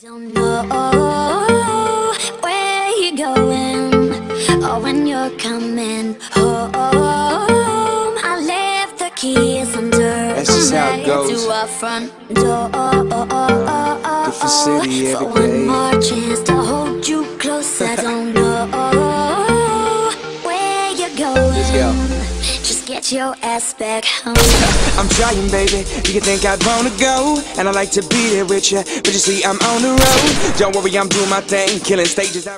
don't know where you're going or when you're coming home. I left the keys under That's just how it goes. to our front door. Different city For every one more chance to hold you close. I don't know where you're going. Let's go. Your ass back home. I'm trying, baby. You can think I'd wanna go, and I like to be there with you, but you see, I'm on the road. Don't worry, I'm doing my thing, killing stages. I